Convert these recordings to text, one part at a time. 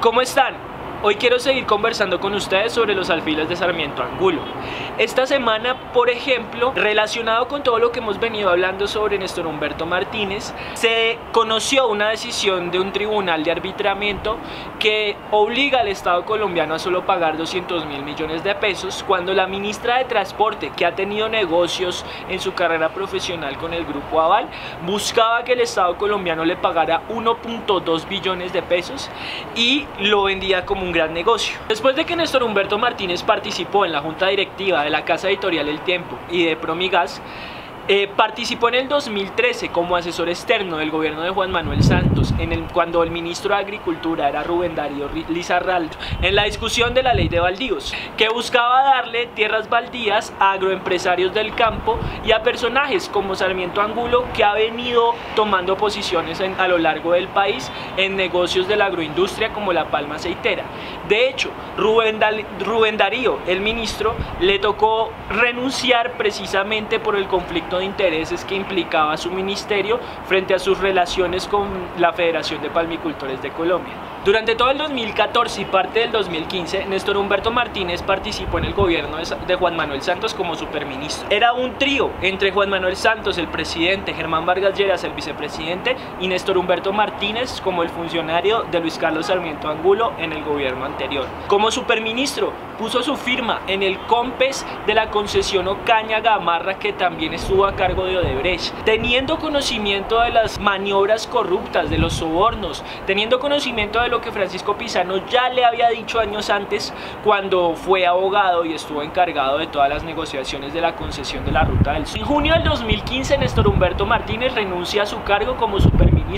¿Cómo están? Hoy quiero seguir conversando con ustedes sobre los alfiles de Sarmiento Angulo. Esta semana, por ejemplo, relacionado con todo lo que hemos venido hablando sobre Néstor Humberto Martínez, se conoció una decisión de un tribunal de arbitramiento que obliga al Estado colombiano a solo pagar 200 mil millones de pesos cuando la ministra de Transporte, que ha tenido negocios en su carrera profesional con el Grupo Aval, buscaba que el Estado colombiano le pagara 1.2 billones de pesos y lo vendía como gran negocio. Después de que Néstor Humberto Martínez participó en la junta directiva de la Casa Editorial El Tiempo y de Promigas, eh, participó en el 2013 como asesor externo del gobierno de Juan Manuel Santos, en el, cuando el ministro de Agricultura era Rubén Darío Lizarraldo, en la discusión de la ley de baldíos, que buscaba darle tierras baldías a agroempresarios del campo y a personajes como Sarmiento Angulo, que ha venido tomando posiciones a lo largo del país en negocios de la agroindustria como la palma aceitera. De hecho, Rubén, Rubén Darío, el ministro, le tocó renunciar precisamente por el conflicto de intereses que implicaba su ministerio frente a sus relaciones con la Federación de Palmicultores de Colombia. Durante todo el 2014 y parte del 2015, Néstor Humberto Martínez participó en el gobierno de Juan Manuel Santos como superministro. Era un trío entre Juan Manuel Santos, el presidente, Germán Vargas Lleras, el vicepresidente, y Néstor Humberto Martínez como el funcionario de Luis Carlos Sarmiento Angulo en el gobierno anterior. Como superministro, puso su firma en el COMPES de la concesión Ocaña Gamarra que también estuvo cargo de Odebrecht. Teniendo conocimiento de las maniobras corruptas, de los sobornos, teniendo conocimiento de lo que Francisco Pizano ya le había dicho años antes cuando fue abogado y estuvo encargado de todas las negociaciones de la concesión de la Ruta del Sur. En junio del 2015, Néstor Humberto Martínez renuncia a su cargo como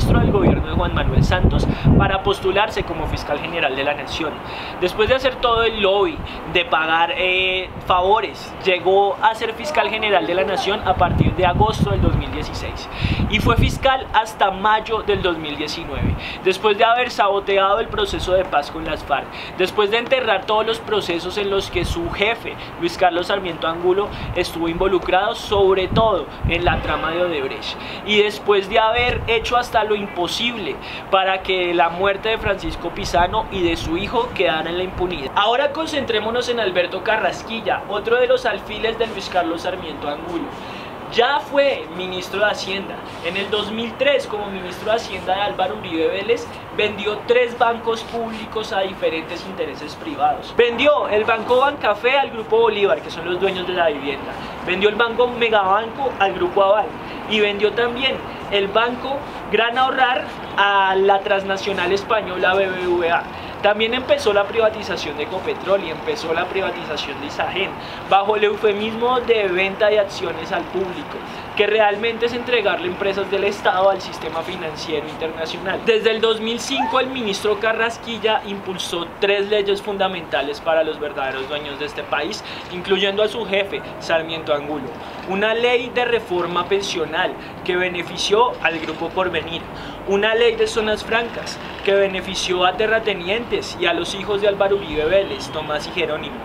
superministro del gobierno de Juan Manuel Santos para postularse como fiscal general de la Nación. Después de hacer todo el lobby, de pagar eh, favores, llegó a ser fiscal general de la Nación a partir de agosto del 2016 y fue fiscal hasta mayo del 2019. Después de haber saboteado el proceso de paz con las FARC, después de enterrar todos los procesos en los que su jefe, Luis Carlos Sarmiento Angulo, estuvo involucrado, sobre todo en la trama de Odebrecht, y después de haber hecho hasta lo imposible para que la muerte de Francisco Pizano y de su hijo quedara en la impunidad. Ahora concentrémonos en Alberto Carrasquilla, otro de los alfiles de Luis Carlos Sarmiento Angulo ya fue ministro de Hacienda. En el 2003, como ministro de Hacienda de Álvaro Uribe Vélez, vendió tres bancos públicos a diferentes intereses privados. Vendió el Banco Bancafé al Grupo Bolívar, que son los dueños de la vivienda. Vendió el Banco Megabanco al Grupo Aval. Y vendió también el Banco Gran Ahorrar a la transnacional española BBVA. También empezó la privatización de Ecopetrol y empezó la privatización de Isagen, bajo el eufemismo de venta de acciones al público, que realmente es entregarle empresas del Estado al sistema financiero internacional. Desde el 2005 el ministro Carrasquilla impulsó tres leyes fundamentales para los verdaderos dueños de este país, incluyendo a su jefe, Sarmiento Angulo. Una ley de reforma pensional que benefició al Grupo Porvenir, una ley de zonas francas que benefició a terratenientes y a los hijos de Álvaro Uribe Vélez, Tomás y Jerónimo,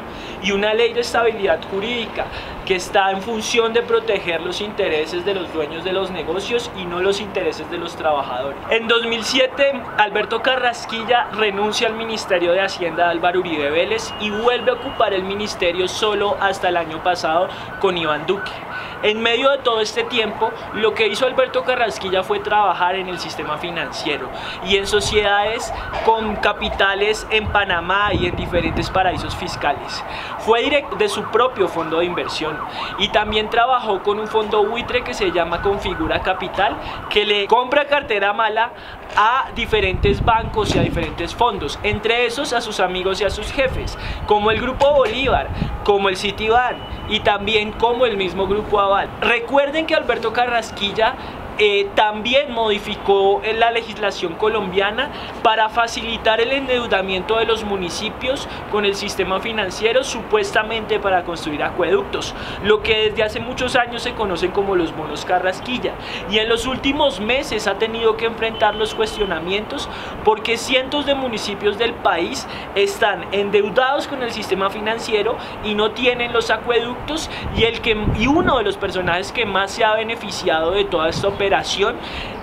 y una ley de estabilidad jurídica que está en función de proteger los intereses de los dueños de los negocios y no los intereses de los trabajadores. En 2007, Alberto Carrasquilla renuncia al Ministerio de Hacienda de Álvaro Uribe Vélez y vuelve a ocupar el ministerio solo hasta el año pasado con Iván Duque. En medio de todo este tiempo, lo que hizo Alberto Carrasquilla fue trabajar en el sistema financiero. Y en sociedades con capitales en Panamá y en diferentes paraísos fiscales. Fue directo de su propio fondo de inversión. Y también trabajó con un fondo buitre que se llama Configura Capital, que le compra cartera mala a diferentes bancos y a diferentes fondos, entre esos a sus amigos y a sus jefes, como el Grupo Bolívar, como el Citibank y también como el mismo Grupo Recuerden que Alberto Carrasquilla eh, también modificó la legislación colombiana para facilitar el endeudamiento de los municipios con el sistema financiero supuestamente para construir acueductos, lo que desde hace muchos años se conocen como los bonos Carrasquilla. Y en los últimos meses ha tenido que enfrentar los cuestionamientos porque cientos de municipios del país están endeudados con el sistema financiero y no tienen los acueductos y, el que, y uno de los personajes que más se ha beneficiado de toda esta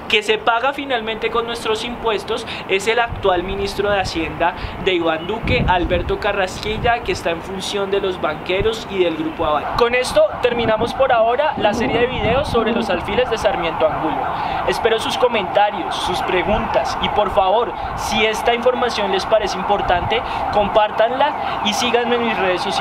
que se paga finalmente con nuestros impuestos es el actual ministro de Hacienda de Iván Duque, Alberto Carrasquilla, que está en función de los banqueros y del grupo Aval. Con esto terminamos por ahora la serie de videos sobre los alfiles de Sarmiento Angulo. Espero sus comentarios, sus preguntas y por favor, si esta información les parece importante, compártanla y síganme en mis redes sociales.